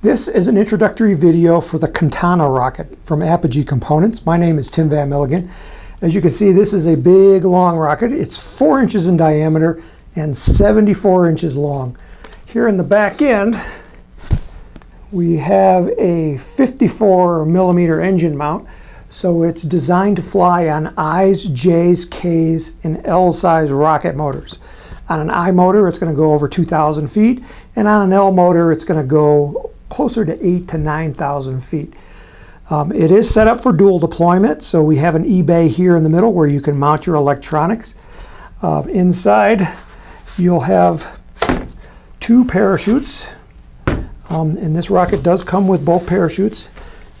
This is an introductory video for the Katana rocket from Apogee Components. My name is Tim Van Milligan. As you can see, this is a big, long rocket. It's 4 inches in diameter and 74 inches long. Here in the back end, we have a 54 millimeter engine mount. So it's designed to fly on I's, J's, K's, and L size rocket motors. On an I motor, it's going to go over 2,000 feet, and on an L motor, it's going to go closer to 8 to 9,000 feet. Um, it is set up for dual deployment, so we have an eBay here in the middle where you can mount your electronics. Uh, inside, you'll have two parachutes, um, and this rocket does come with both parachutes.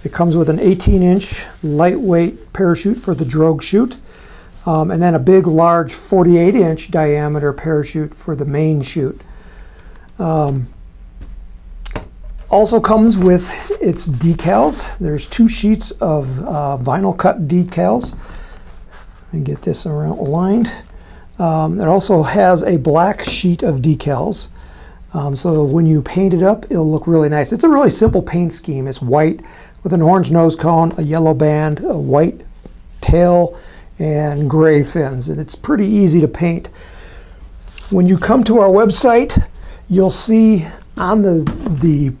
It comes with an 18-inch lightweight parachute for the drogue chute, um, and then a big, large 48-inch diameter parachute for the main chute. Um, also comes with its decals. There's two sheets of uh, vinyl cut decals. And get this around aligned. Um, it also has a black sheet of decals. Um, so when you paint it up, it'll look really nice. It's a really simple paint scheme. It's white with an orange nose cone, a yellow band, a white tail, and gray fins. And it's pretty easy to paint. When you come to our website, you'll see on the, the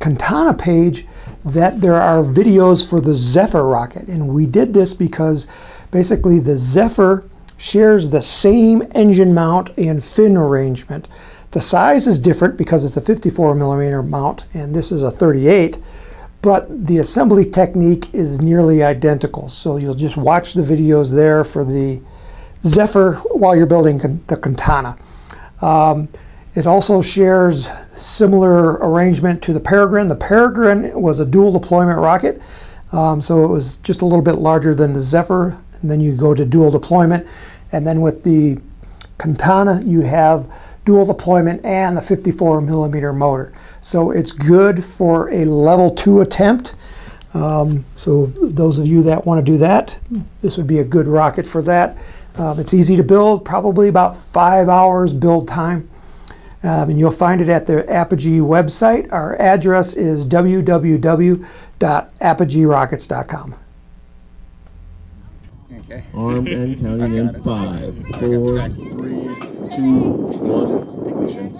Katana page that there are videos for the Zephyr rocket. And we did this because basically the Zephyr shares the same engine mount and fin arrangement. The size is different because it's a 54 millimeter mount and this is a 38, but the assembly technique is nearly identical. So you'll just watch the videos there for the Zephyr while you're building the Katana. Um, it also shares similar arrangement to the Peregrine. The Peregrine was a dual deployment rocket, um, so it was just a little bit larger than the Zephyr. And then you go to dual deployment. And then with the Katana, you have dual deployment and the 54 millimeter motor. So it's good for a level two attempt. Um, so those of you that want to do that, this would be a good rocket for that. Um, it's easy to build, probably about five hours build time. Um, and you'll find it at the Apogee website. Our address is www.apogeerockets.com. Okay. Armed and counting in five, four, three, two, one, ignition.